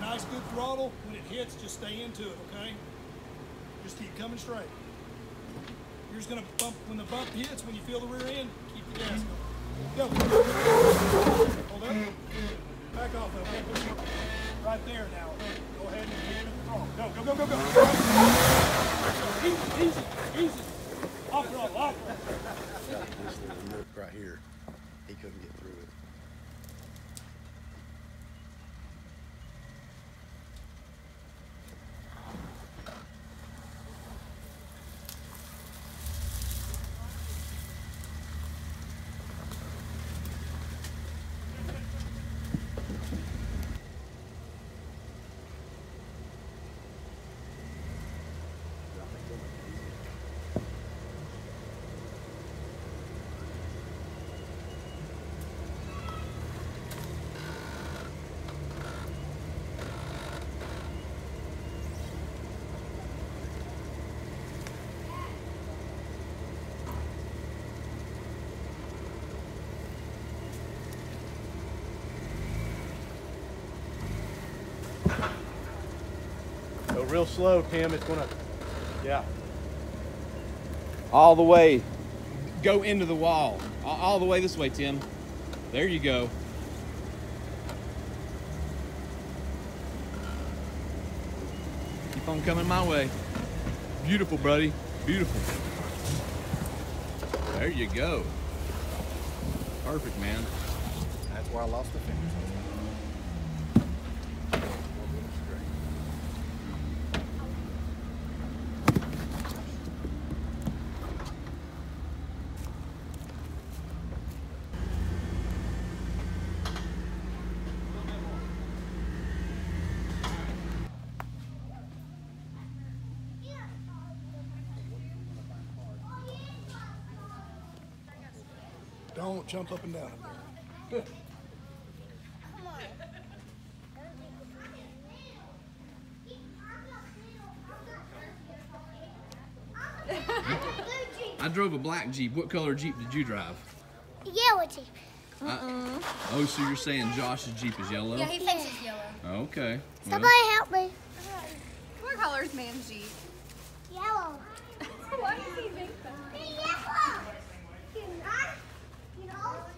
nice good throttle. When it hits, just stay into it, okay? Just keep coming straight. You're just gonna bump when the bump hits, when you feel the rear end, keep the gas going. Go. Hold up. Back off of it. Right there now. Go ahead and hit the throttle. Go, go, go, go, go. Easy, easy, easy. Off throttle, off throttle. Right here, he couldn't get through it. Real slow, Tim. It's gonna, yeah. All the way. Go into the wall. All, all the way this way, Tim. There you go. Keep on coming my way. Beautiful, buddy. Beautiful. There you go. Perfect, man. That's where I lost the fingers. Don't jump up and down up there. I drove a black Jeep. What color Jeep did you drive? Yellow Jeep. Uh, oh, so you're saying Josh's Jeep is yellow? Yeah, he thinks it's yellow. Okay. Well, Somebody help me. What color is man's Jeep? Yellow. Why does he think that? Yellow. You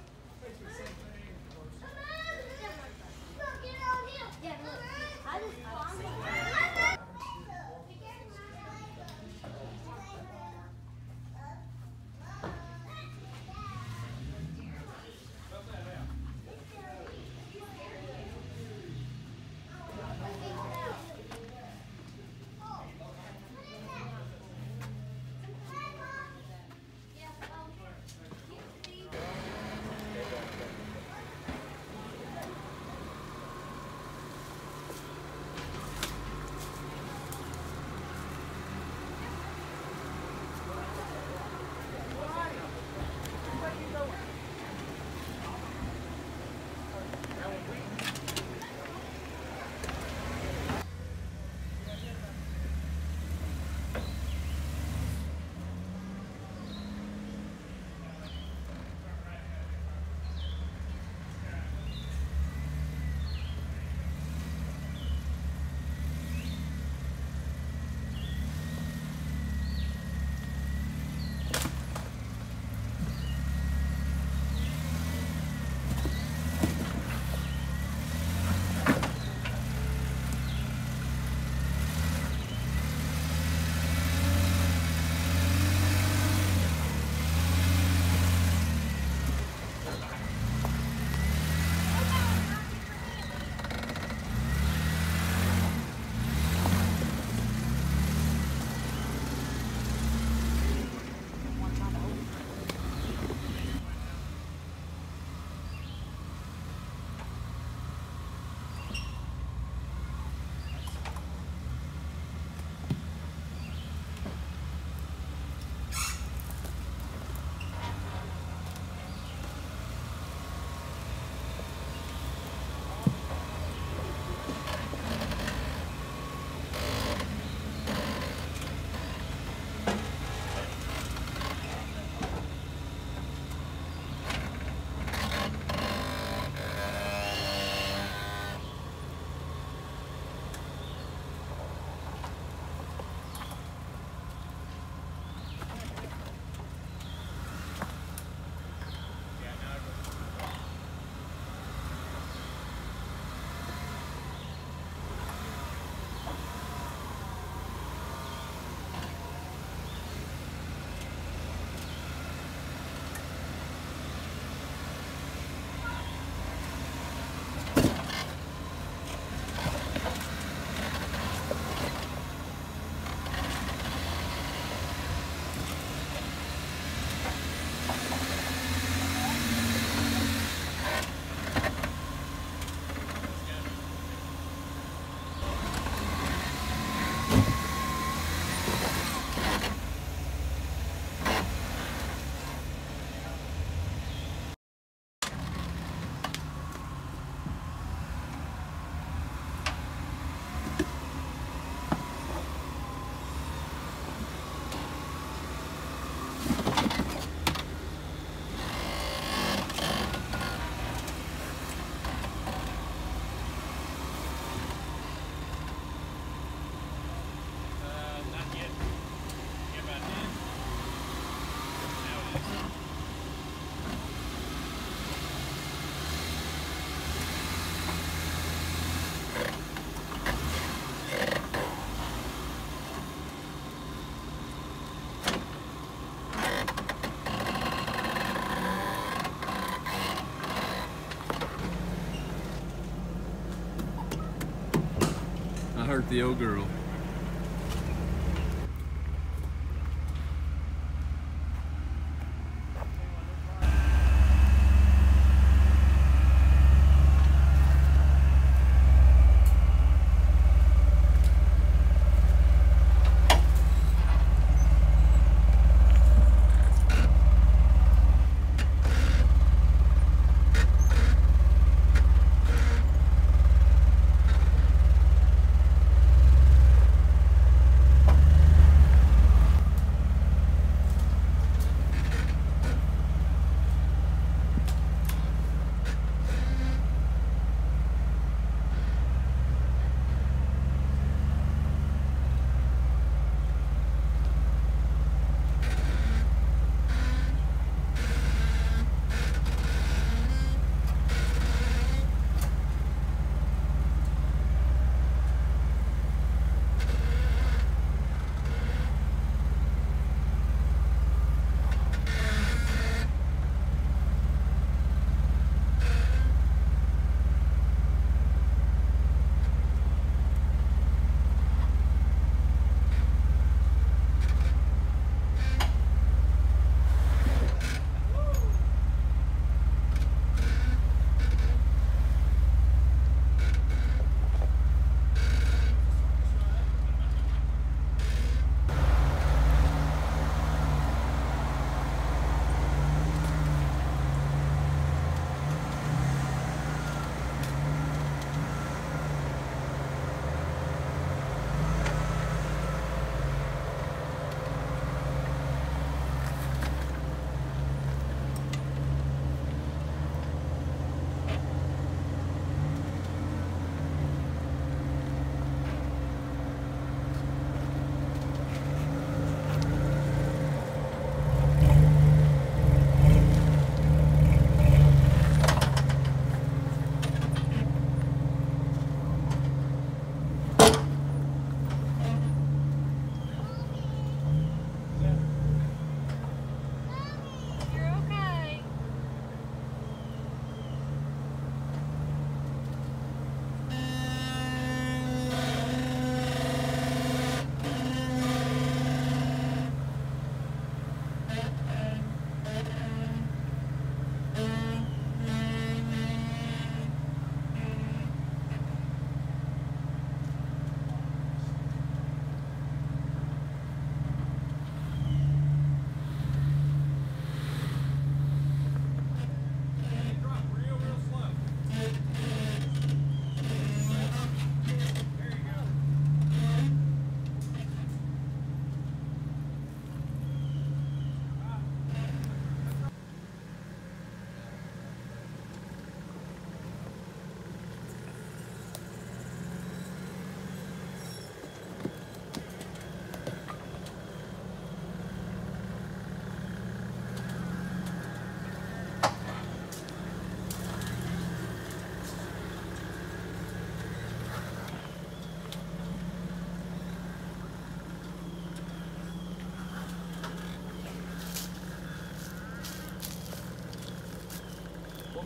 the old girl.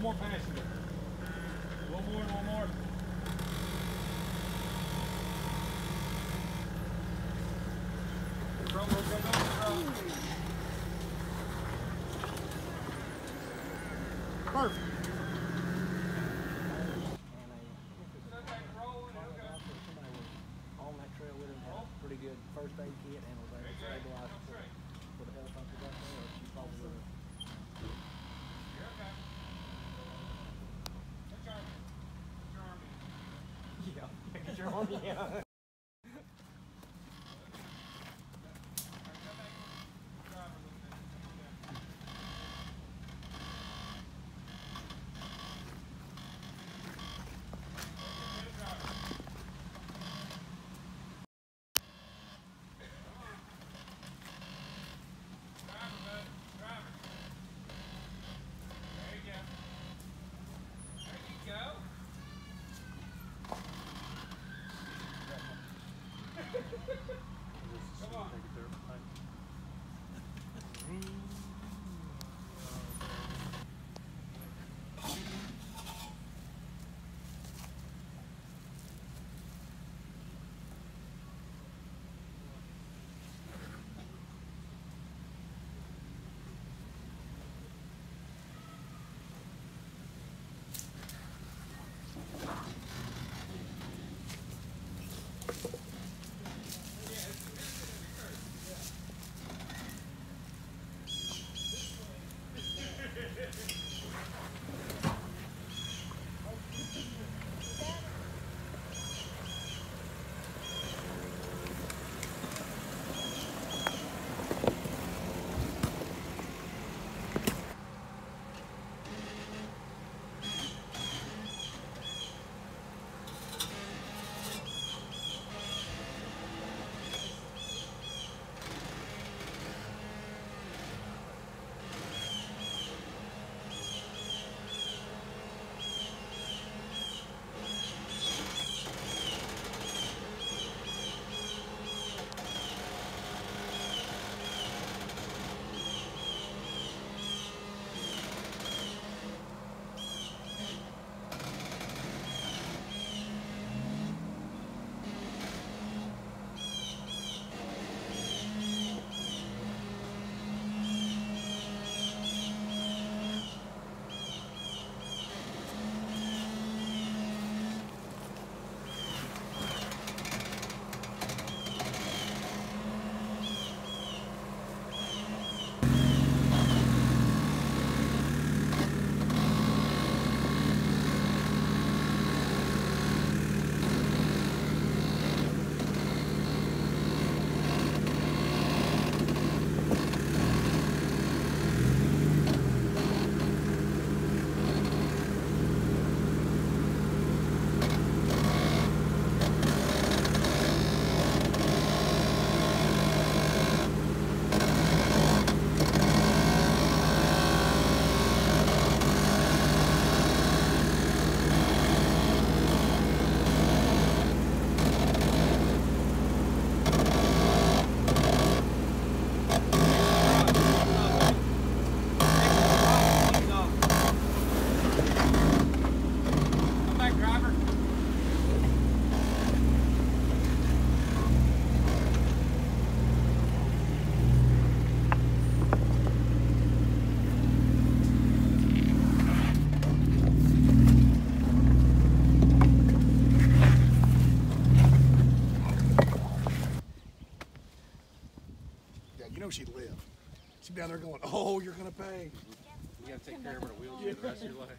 More passenger. One more one more. Drum roll, drum roll, drum. Perfect. first aid kit and was able to stabilize for the helicopter back there, or she probably would have. Yeah, get your arm, yeah. Down there going, "Oh, you're gonna pay." You gotta take care of her a wheelchair the rest of your life.